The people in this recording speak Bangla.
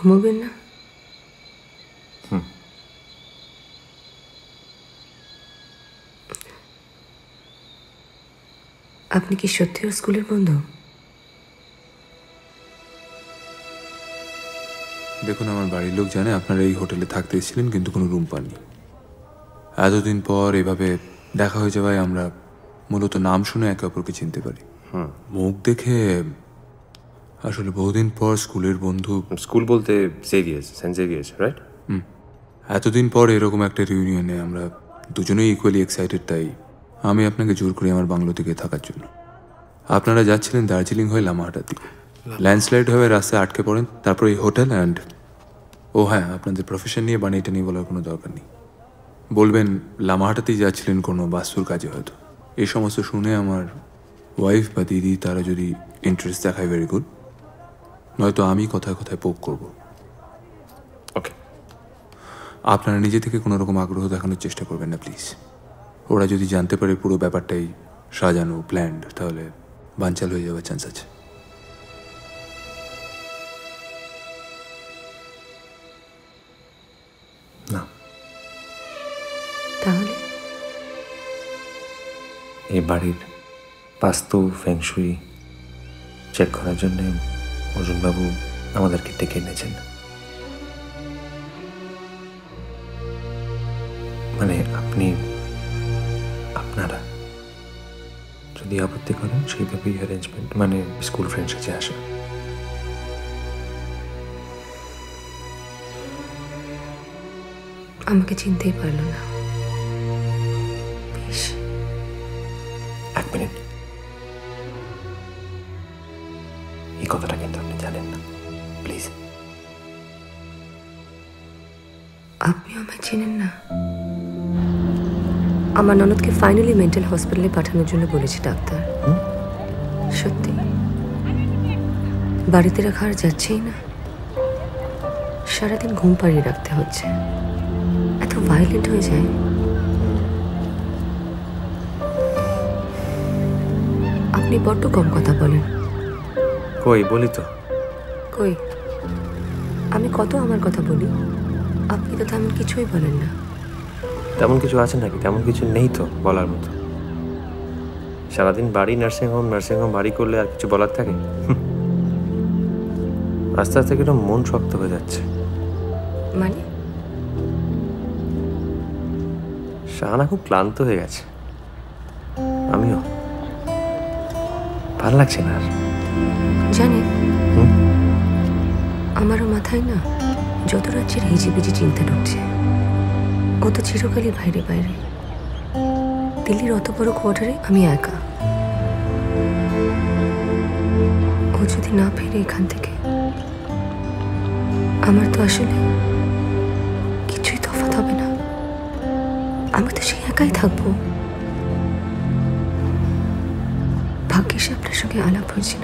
ঘুমোবেন না? আপনি কি সত্যি ওর স্কুলের বন্ধু? দেখুন আমার বাড়ির লোক জানে আপনারা এই হোটেলে থাকতে এসেছিলেন কিন্তু কোনো রুম পাননি। এতদিন পর এভাবে দেখা হয়ে যাওয়ায় আমরা মূলত নাম শুনে একে অপরকে চিনতে পারি। মুখ দেখে আসলে বহুদিন পর স্কুলের বন্ধু স্কুল বলতে জেভিয়ার্স সেন্ট জেভিয়ার্স রাইট হুম। এতদিন পর এরকম একটা রিউনিয়নে আমরা দুজনেই ইকুয়ালি এক্সাইটেড তাই আমি আপনাকে জোর করি আমার বাংলো থেকে থাকার জন্য। আপনারা যাচ্ছিলেন দার্জিলিং হয়ে লামাহাটার দিকে। ল্যান্ডস্লাইড হয়ে রাস্তায় আটকে পড়েন তারপর এই হোটেল অ্যান্ড ও হ্যাঁ আপনাদের প্রফেশন নিয়ে বানিয়েটা নিয়ে বলার কোনো দরকার নেই। বলবেন লামাহাটাতেই যাচ্ছিলেন কোনো বাস্তুর কাজে হয়তো। এই সমস্ত শুনে আমার ওয়াইফ বা দিদি তারা যদি ইন্টারেস্ট দেখায় ভেরি গুড নয়তো আমি কথায় কথায় পোক করব। ওকে আপনারা নিজে থেকে কোনো রকম আগ্রহ দেখানোর চেষ্টা করবেন না প্লিজ ওরা যদি জানতে পারে পুরো ব্যাপারটাই সাজানো প্ল্যান্ড তাহলে বানচাল হয়ে যাওয়ার চান্স আছে। না। তাহলে? এই বাড়ির বাস্তু ফেংশুই চেক করার জন্যে অর্জুনবাবু আমাদেরকে ডেকে এনেছেন। মানে আপনি আপনারা যদি আপত্তি করেন সেইভাবেই অ্যারেঞ্জমেন্ট মানে স্কুল ফ্রেন্ডস কাছে আসা। আমাকে চিনতেই পারল না। বেশ। এক মিনিট। এই কথাটা প্লিজ। আপনি আমায় চেনেন না? আমার ননদকে ফাইনালি মেন্টাল হসপিটালে পাঠানোর জন্য বলেছে ডাক্তার। সত্যি। বাড়িতে রাখা আর যাচ্ছেই না। সারাদিন ঘুম পাড়িয়ে রাখতে হচ্ছে। এত ভায়োলেন্ট হয়ে যায়। আপনি বড্ড কম কথা বলেন। কই বলি তো। কই? আমি কত আমার কথা বলি? আপনি তো তেমন কিছুই বলেন না। তেমন কিছু আছে নাকি? তেমন কিছু নেই তো বলার মতো। সারাদিন বাড়ি নার্সিংহোম নার্সিংহোম বাড়ি করলে আর কিছু বলার থাকে। আস্তে আস্তে কীরকম মন শক্ত হয়ে যাচ্ছে। মানে? শাহানা খুব ক্লান্ত হয়ে গেছে। আমিও। ভালো লাগছে না আর। জানেন? আমারও মাথায় না যত রাজ্যের হিজিবিজি চিন্তা ঢুকছে ও তো চিরকালই বাইরে বাইরে। দিল্লির অত বড় কোয়ার্টারে আমি একা। ও যদি না ফেরে এখান থেকে, আমার তো আসলে কিছুই তফাৎ হবে না। আমি তো সেই একাই থাকব। ভাগ্যিস আপনার সঙ্গে আলাপ হয়েছিল।